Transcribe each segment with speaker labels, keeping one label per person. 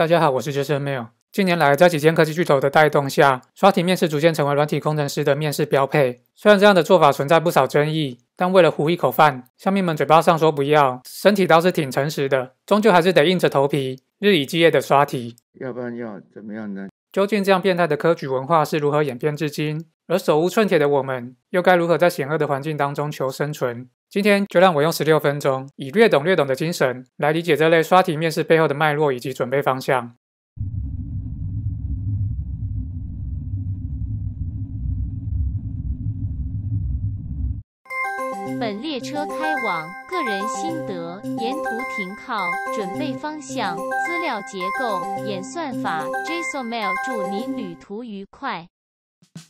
Speaker 1: 大家好，我是 Jason Mail。近年来，在几间科技巨头的带动下，刷题面试逐渐成为软体工程师的面试标配。虽然这样的做法存在不少争议，但为了糊一口饭，下面们嘴巴上说不要，身体倒是挺诚实的，终究还是得硬着头皮，日以继夜的刷题。
Speaker 2: 要不然要怎么样呢？
Speaker 1: 究竟这样变态的科举文化是如何演变至今？而手无寸铁的我们，又该如何在险恶的环境当中求生存？今天就让我用十六分钟，以略懂略懂的精神，来理解这类刷题面试背后的脉络以及准备方向。
Speaker 3: 本列车开往个人心得，沿途停靠，准备方向，资料结构，演算法。JSONMail 祝您旅途愉快。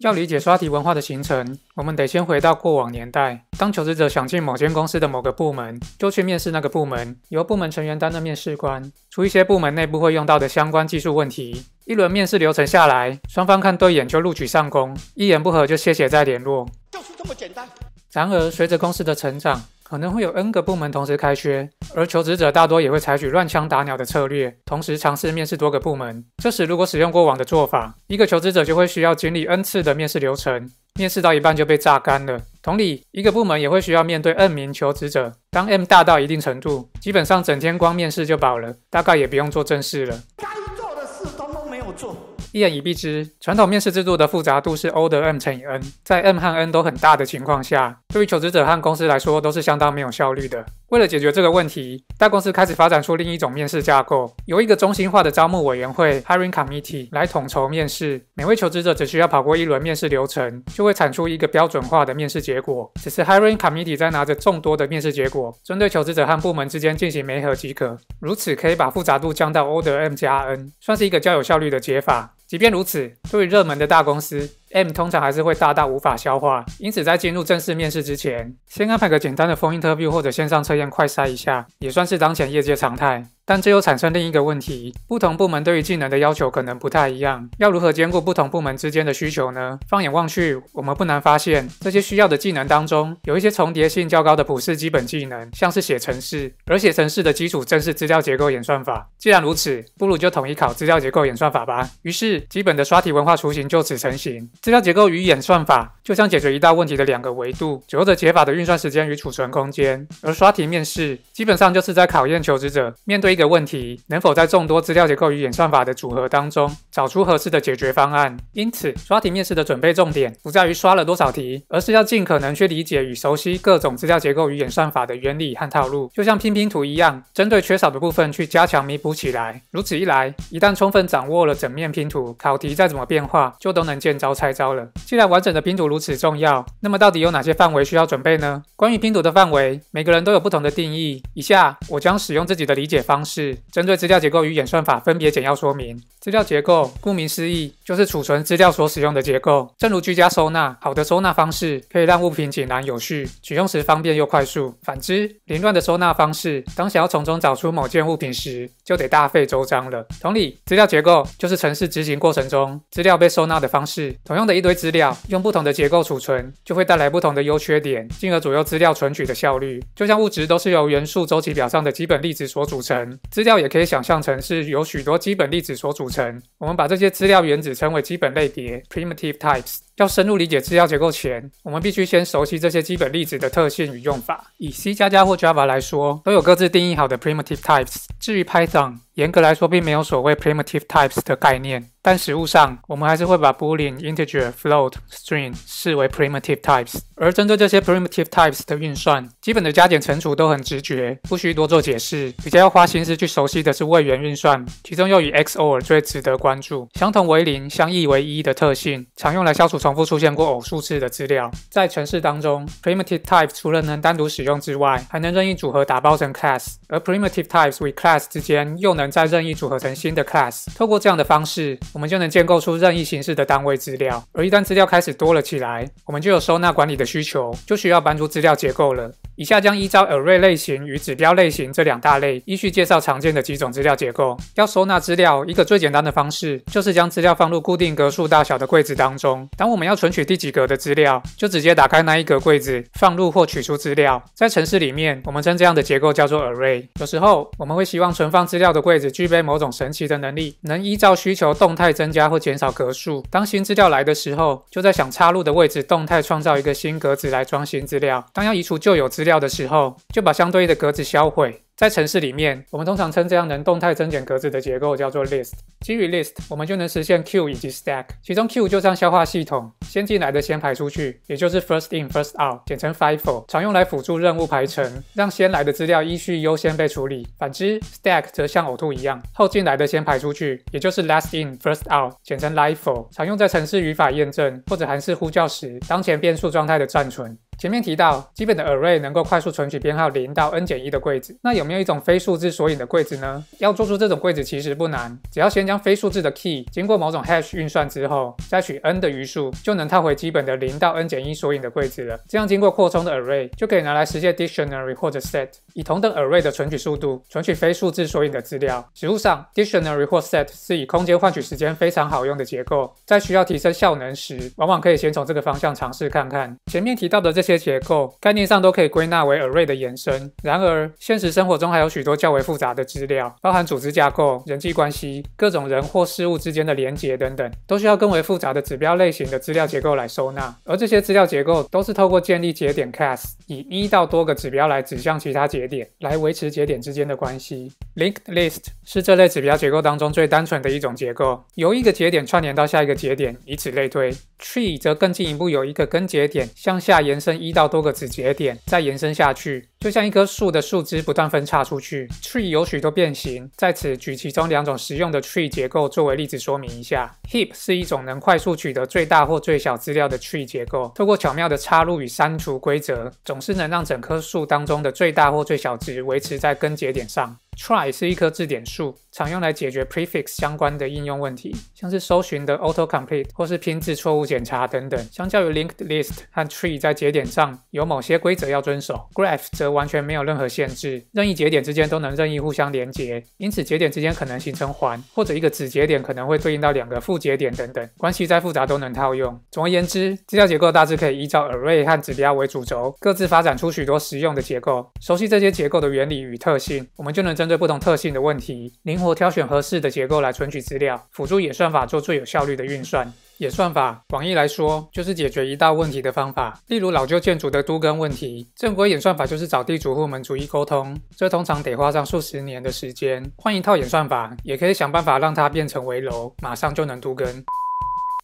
Speaker 1: 要理解刷题文化的形成，我们得先回到过往年代。当求职者想进某间公司的某个部门，就去面试那个部门，由部门成员担任面试官，出一些部门内部会用到的相关技术问题。一轮面试流程下来，双方看对眼就录取上工，一言不合就谢谢再联络，
Speaker 4: 就是这么简单。
Speaker 1: 然而，随着公司的成长，可能会有 N 个部门同时开缺，而求职者大多也会采取乱枪打鸟的策略，同时尝试面试多个部门。这时，如果使用过往的做法，一个求职者就会需要经历 N 次的面试流程，面试到一半就被榨干了。同理，一个部门也会需要面对 N 名求职者，当 M 大到一定程度，基本上整天光面试就饱了，大概也不用做正事了。
Speaker 4: 该做的事都没有做。
Speaker 1: 一言以蔽之，传统面试制度的复杂度是 O 的 M 乘以 N，在 M 和 N 都很大的情况下，对于求职者和公司来说都是相当没有效率的。为了解决这个问题，大公司开始发展出另一种面试架构，由一个中心化的招募委员会 （Hiring Committee） 来统筹面试。每位求职者只需要跑过一轮面试流程，就会产出一个标准化的面试结果。只是 Hiring Committee 在拿着众多的面试结果，针对求职者和部门之间进行媒合即可。如此可以把复杂度降到 O 的 M 加 N，算是一个较有效率的解法。即便如此，对于热门的大公司，M 通常还是会大到无法消化。因此，在进入正式面试之前，先安排个简单的 phone interview 或者线上测验快筛一下，也算是当前业界常态。但这又产生另一个问题：不同部门对于技能的要求可能不太一样，要如何兼顾不同部门之间的需求呢？放眼望去，我们不难发现，这些需要的技能当中，有一些重叠性较高的普世基本技能，像是写程式，而写程式的基础正是资料结构演算法。既然如此，不如就统一考资料结构演算法吧。于是，基本的刷题文化雏形就此成型。资料结构与演算法就像解决一道问题的两个维度，只着解法的运算时间与储存空间，而刷题面试基本上就是在考验求职者面对一个问题，能否在众多资料结构与演算法的组合当中找出合适的解决方案。因此，刷题面试的准备重点不在于刷了多少题，而是要尽可能去理解与熟悉各种资料结构与演算法的原理和套路，就像拼拼图一样，针对缺少的部分去加强弥补起来。如此一来，一旦充分掌握了整面拼图，考题再怎么变化，就都能见招拆招了。既然完整的拼图如此重要，那么到底有哪些范围需要准备呢？关于拼图的范围，每个人都有不同的定义。以下我将使用自己的理解方。是针对资料结构与演算法分别简要说明。资料结构顾名思义，就是储存资料所使用的结构。正如居家收纳，好的收纳方式可以让物品井然有序，取用时方便又快速。反之，凌乱的收纳方式，当想要从中找出某件物品时，就得大费周章了。同理，资料结构就是程式执行过程中资料被收纳的方式。同样的一堆资料，用不同的结构储存，就会带来不同的优缺点，进而左右资料存取的效率。就像物质都是由元素周期表上的基本粒子所组成，资料也可以想象成是由许多基本粒子所组成。我们把这些资料原子称为基本类别 （primitive types）。要深入理解资料结构前，我们必须先熟悉这些基本粒子的特性与用法。以 C 加加或 Java 来说，都有各自定义好的 primitive types。至于 Python，严格来说并没有所谓 primitive types 的概念，但实物上我们还是会把 Boolean、Integer、Float、String 视为 primitive types。而针对这些 primitive types 的运算，基本的加减乘除都很直觉，不需多做解释。比较要花心思去熟悉的是位元运算，其中又以 XOR 最值得关注。相同为零，相异为一的特性，常用来消除。重复出现过偶数次的资料，在程式当中，primitive type 除了能单独使用之外，还能任意组合打包成 class，而 primitive types with class 之间又能再任意组合成新的 class。透过这样的方式，我们就能建构出任意形式的单位资料。而一旦资料开始多了起来，我们就有收纳管理的需求，就需要搬出资料结构了。以下将依照 array 类型与指标类型这两大类，依序介绍常见的几种资料结构。要收纳资料，一个最简单的方式就是将资料放入固定格数大小的柜子当中。当我们要存取第几格的资料，就直接打开那一格柜子，放入或取出资料。在程式里面，我们称这样的结构叫做 array。有时候我们会希望存放资料的柜子具备某种神奇的能力，能依照需求动态增加或减少格数。当新资料来的时候，就在想插入的位置动态创造一个新格子来装新资料。当要移除旧有资料料的时候，就把相对应的格子销毁。在城市里面，我们通常称这样能动态增减格子的结构叫做 list。基于 list，我们就能实现 q 以及 stack。其中 q 就像消化系统，先进来的先排出去，也就是 first in first out，简称 FIFO，常用来辅助任务排程，让先来的资料依序优先被处理。反之，stack 则像呕吐一样，后进来的先排出去，也就是 last in first out，简称 LIFO，常用在城市语法验证或者函式呼叫时，当前变数状态的暂存。前面提到，基本的 array 能够快速存取编号零到 n 减一的柜子。那有没有一种非数字索引的柜子呢？要做出这种柜子其实不难，只要先将非数字的 key 经过某种 hash 运算之后，再取 n 的余数，就能套回基本的零到 n 减一索引的柜子了。这样经过扩充的 array 就可以拿来实现 dictionary 或者 set，以同等 array 的存取速度存取非数字索引的资料。实物上，dictionary 或 set 是以空间换取时间非常好用的结构，在需要提升效能时，往往可以先从这个方向尝试看看。前面提到的这些结构，概念上都可以归纳为 array 的延伸。然而，现实生活中还有许多较为复杂的资料，包含组织架构、人际关系、各种人或事物之间的连结等等，都需要更为复杂的指标类型的资料结构来收纳。而这些资料结构都是透过建立节点 class，以一到多个指标来指向其他节点，来维持节点之间的关系。Linked list 是这类指标结构当中最单纯的一种结构，由一个节点串联到下一个节点，以此类推。Tree 则更进一步，有一个根节点向下延伸一到多个子节点，再延伸下去，就像一棵树的树枝不断分叉出去。Tree 有许多变形，在此举其中两种实用的 tree 结构作为例子说明一下。Heap 是一种能快速取得最大或最小资料的 tree 结构，透过巧妙的插入与删除规则，总是能让整棵树当中的最大或最小值维持在根节点上。Try 是一棵字典树，常用来解决 prefix 相关的应用问题，像是搜寻的 autocomplete 或是拼字错误检查等等。相较于 linked list 和 tree 在节点上有某些规则要遵守，graph 则完全没有任何限制，任意节点之间都能任意互相连接，因此节点之间可能形成环，或者一个子节点可能会对应到两个副节点等等，关系再复杂都能套用。总而言之，资料结构大致可以依照 array 和指标为主轴，各自发展出许多实用的结构。熟悉这些结构的原理与特性，我们就能针对不同特性的问题，灵活挑选合适的结构来存取资料，辅助演算法做最有效率的运算。演算法广义来说，就是解决一道问题的方法。例如老旧建筑的都更问题，正规演算法就是找地主户们逐一沟通，这通常得花上数十年的时间。换一套演算法，也可以想办法让它变成围楼，马上就能都更。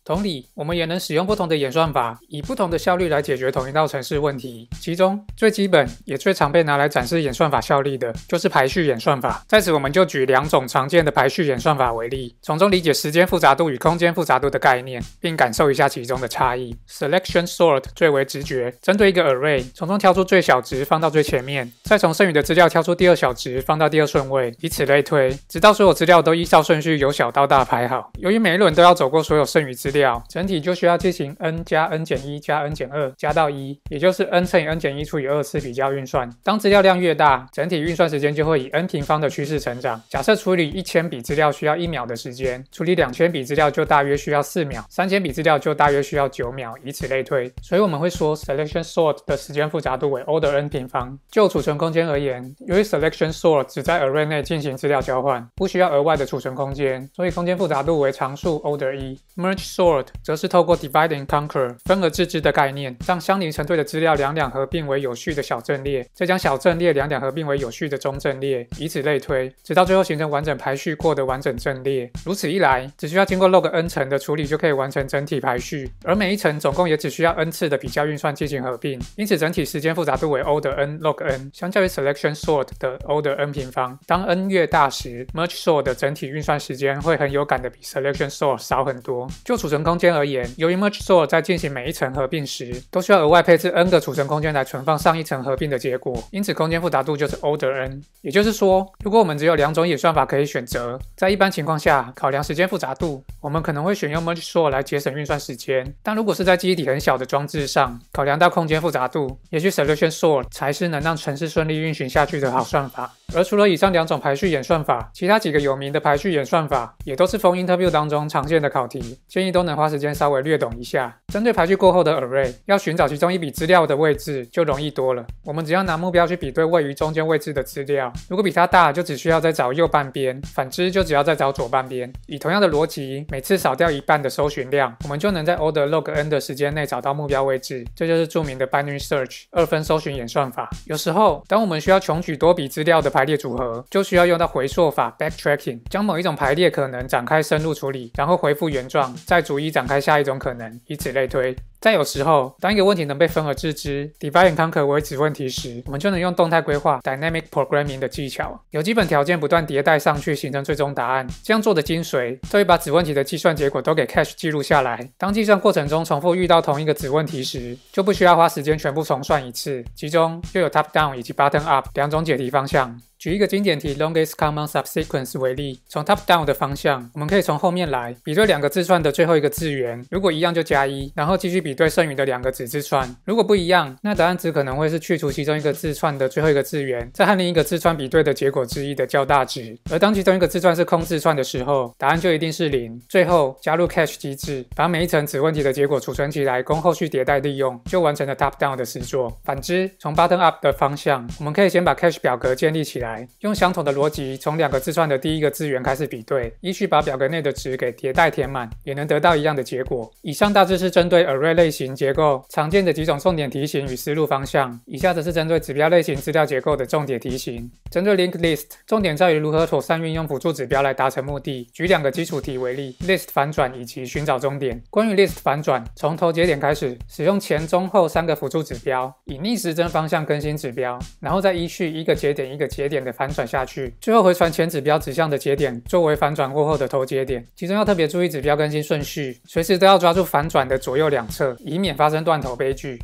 Speaker 1: 同理，我们也能使用不同的演算法，以不同的效率来解决同一道程式问题。其中最基本也最常被拿来展示演算法效力的，就是排序演算法。在此，我们就举两种常见的排序演算法为例，从中理解时间复杂度与空间复杂度的概念，并感受一下其中的差异。Selection sort 最为直觉，针对一个 array，从中挑出最小值放到最前面，再从剩余的资料挑出第二小值放到第二顺位，以此类推，直到所有资料都依照顺序由小到大排好。由于每一轮都要走过所有剩余资料，整体就需要进行 n 加 n 减一加 n 减二加到一，也就是 n 乘以 n 减一除以二次比较运算。当资料量越大，整体运算时间就会以 n 平方的趋势成长。假设处理一千笔资料需要一秒的时间，处理两千笔资料就大约需要四秒，三千笔资料就大约需要九秒，以此类推。所以我们会说 selection sort 的时间复杂度为 O 的 n 平方。就储存空间而言，由于 selection sort 只在 array 内进行资料交换，不需要额外的储存空间，所以空间复杂度为常数 O 的一。merge sort sort 则是透过 divide and conquer 分而治之的概念，让相邻成对的资料两两合并为有序的小阵列，再将小阵列两两合并为有序的中阵列，以此类推，直到最后形成完整排序过的完整阵列。如此一来，只需要经过 log n 层的处理就可以完成整体排序，而每一层总共也只需要 n 次的比较运算进行合并，因此整体时间复杂度为 O 的 n log n，相较于 selection sort 的 O 的 n 平方。当 n 越大时，merge sort 的整体运算时间会很有感的比 selection sort 少很多。就处存存空间而言，由于 merge sort 在进行每一层合并时，都需要额外配置 n 个储存空间来存放上一层合并的结果，因此空间复杂度就是 O(n)。也就是说，如果我们只有两种演算法可以选择，在一般情况下，考量时间复杂度，我们可能会选用 merge sort 来节省运算时间。但如果是在记忆体很小的装置上，考量到空间复杂度，也许 solution sort 才是能让程式顺利运行下去的好算法。而除了以上两种排序演算法，其他几个有名的排序演算法，也都是 phone interview 当中常见的考题，建议都都能花时间稍微略懂一下。针对排序过后的 array，要寻找其中一笔资料的位置就容易多了。我们只要拿目标去比对位于中间位置的资料，如果比它大，就只需要再找右半边；反之，就只要再找左半边。以同样的逻辑，每次少掉一半的搜寻量，我们就能在 order log n 的时间内找到目标位置。这就是著名的 binary search 二分搜寻演算法。有时候，当我们需要穷举多笔资料的排列组合，就需要用到回溯法 backtracking，将某一种排列可能展开深入处理，然后回复原状，再逐一展开下一种可能，以此类推。再有时候，当一个问题能被分而治之，divine conquer 为子问题时，我们就能用动态规划 dynamic programming 的技巧，有基本条件不断迭代上去，形成最终答案。这样做的精髓，在于把子问题的计算结果都给 cache 记录下来。当计算过程中重复遇到同一个子问题时，就不需要花时间全部重算一次。其中又有 top down 以及 bottom up 两种解题方向。举一个经典题 longest common subsequence 为例，从 top down 的方向，我们可以从后面来比对两个字串的最后一个字元，如果一样就加一，然后继续比对剩余的两个子字串，如果不一样，那答案只可能会是去除其中一个字串的最后一个字元，再和另一个字串比对的结果之一的较大值。而当其中一个字串是空字串的时候，答案就一定是零。最后加入 cache 机制，把每一层子问题的结果储存起来，供后续迭代利用，就完成了 top down 的实作。反之，从 bottom up 的方向，我们可以先把 cache 表格建立起来。用相同的逻辑，从两个字串的第一个字元开始比对，依序把表格内的值给迭代填满，也能得到一样的结果。以上大致是针对 array 类型结构常见的几种重点题型与思路方向。以下则是针对指标类型资料结构的重点题型。针对 linked list，重点在于如何妥善运用辅助指标来达成目的。举两个基础题为例：list 反转以及寻找终点。关于 list 反转，从头节点开始，使用前、中、后三个辅助指标，以逆时针方向更新指标，然后再依序一个节点一个节点给反转。下去，最后回传前指标指向的节点作为反转过后的头节点，其中要特别注意指标更新顺序，随时都要抓住反转的左右两侧，以免发生断头悲剧。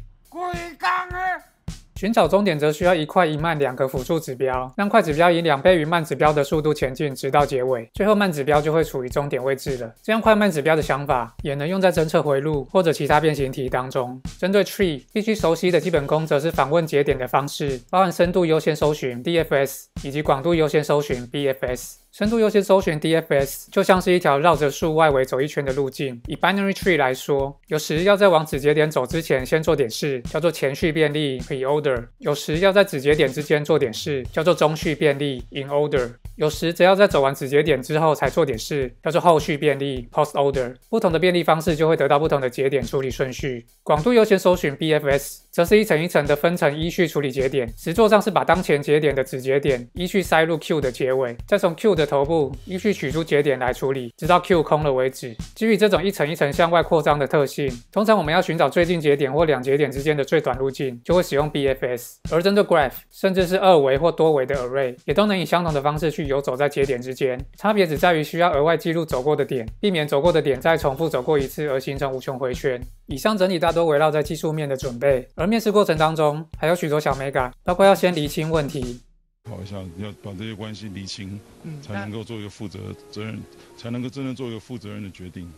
Speaker 1: 寻找终点则需要一快一慢两个辅助指标，让快指标以两倍于慢指标的速度前进，直到结尾，最后慢指标就会处于终点位置了。这样快慢指标的想法也能用在侦测回路或者其他变形题当中。针对 tree 必须熟悉的基本功则是访问节点的方式，包含深度优先搜寻 DFS 以及广度优先搜寻 BFS。深度优先搜寻 DFS 就像是一条绕着树外围走一圈的路径。以 binary tree 来说，有时要在往子节点走之前先做点事，叫做前序便利 （pre-order）；有时要在子节点之间做点事，叫做中序便利 （in order）；有时则要在走完子节点之后才做点事，叫做后序便利 （post-order）。不同的便利方式就会得到不同的节点处理顺序。广度优先搜寻 BFS 则是一层一层的分层依序处理节点，实作上是把当前节点的子节点依序塞入 Q 的结尾，再从 Q 的头部依序取出节点来处理，直到 Q 空了为止。基于这种一层一层向外扩张的特性，通常我们要寻找最近节点或两节点之间的最短路径，就会使用 BFS。而针对 Graph，甚至是二维或多维的 Array，也都能以相同的方式去游走在节点之间，差别只在于需要额外记录走过的点，避免走过的点再重复走过一次而形成无穷回圈。以上整体大多围绕在技术面的准备，而面试过程当中还有许多小美感，包括要先厘清问题。
Speaker 5: 好一下，要把这些关系理清，才能够做一个负责责任，才能够真正做一个负责任的决定。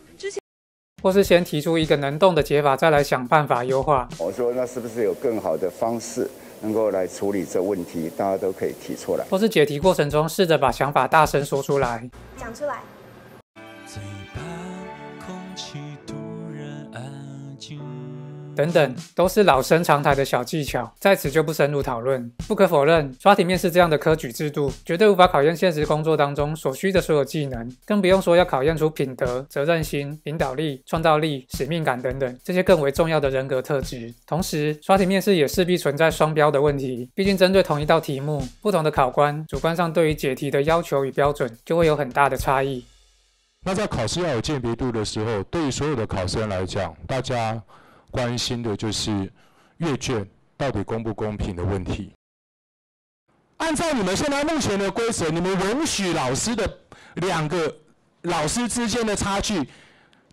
Speaker 1: 或是先提出一个能动的解法，再来想办法优化。
Speaker 2: 我说，那是不是有更好的方式能够来处理这问题？大家都可以提出来。
Speaker 1: 或是解题过程中，试着把想法大声说出来，
Speaker 6: 讲出来。
Speaker 1: 等等，都是老生常谈的小技巧，在此就不深入讨论。不可否认，刷题面试这样的科举制度，绝对无法考验现实工作当中所需的所有技能，更不用说要考验出品德、责任心、领导力、创造力、使命感等等这些更为重要的人格特质。同时，刷题面试也势必存在双标的问题，毕竟针对同一道题目，不同的考官主观上对于解题的要求与标准就会有很大的差异。
Speaker 7: 那在考试要有鉴别度的时候，对于所有的考生来讲，大家。关心的就是阅卷到底公不公平的问题。按照你们现在目前的规则，你们允许老师的两个老师之间的差距，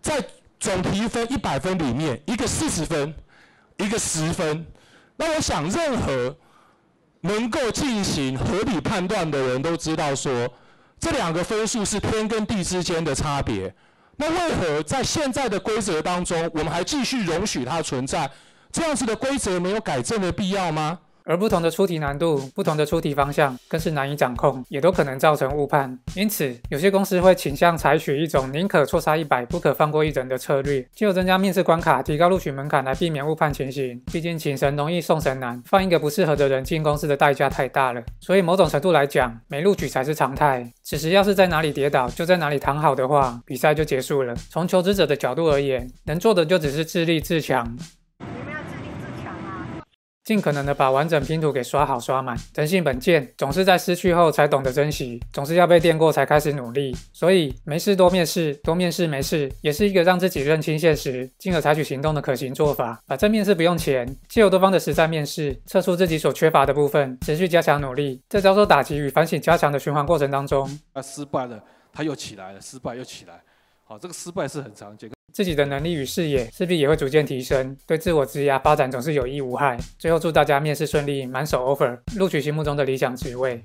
Speaker 7: 在总评分一百分里面，一个四十分，一个十分。那我想，任何能够进行合理判断的人都知道，说这两个分数是天跟地之间的差别。那为何在现在的规则当中，我们还继续容许它存在？这样子的规则没有改正的必要吗？
Speaker 1: 而不同的出题难度、不同的出题方向，更是难以掌控，也都可能造成误判。因此，有些公司会倾向采取一种宁可错杀一百，不可放过一人的策略，就增加面试关卡、提高录取门槛来避免误判情形。毕竟请神容易送神难，放一个不适合的人进公司的代价太大了。所以，某种程度来讲，没录取才是常态。此时要是在哪里跌倒，就在哪里躺好的话，比赛就结束了。从求职者的角度而言，能做的就只是自立自强。尽可能的把完整拼图给刷好刷满。人性本贱，总是在失去后才懂得珍惜，总是要被电过才开始努力。所以没事多面试，多面试没事，也是一个让自己认清现实，进而采取行动的可行做法。反正面试不用钱，借由多方的实战面试，测出自己所缺乏的部分，持续加强努力，在遭受打击与反省加强的循环过程当中，
Speaker 6: 他失败了，他又起来了，失败又起来。好，这个失败是很常见。
Speaker 1: 自己的能力与视野势必也会逐渐提升，对自我职压发展总是有益无害。最后祝大家面试顺利，满手 offer，录取心目中的理想职位。